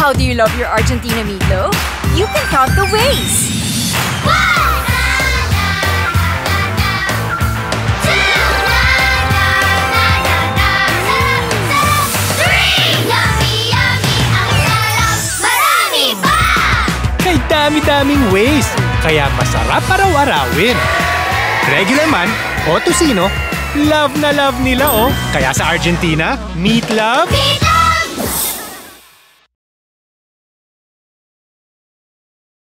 How do you love your Argentina meatloaf? You can count the ways. Kay dami-daming ways, kaya masarap araw-arawin. Regular man o tusino, love na love nila oh. Kaya sa Argentina, meat love, Meatloaf!